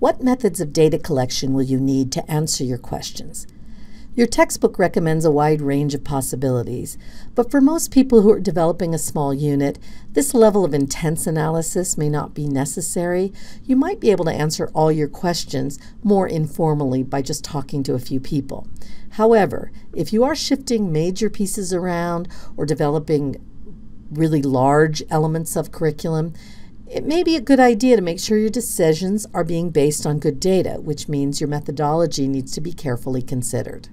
What methods of data collection will you need to answer your questions? Your textbook recommends a wide range of possibilities, but for most people who are developing a small unit, this level of intense analysis may not be necessary. You might be able to answer all your questions more informally by just talking to a few people. However, if you are shifting major pieces around or developing really large elements of curriculum, it may be a good idea to make sure your decisions are being based on good data, which means your methodology needs to be carefully considered.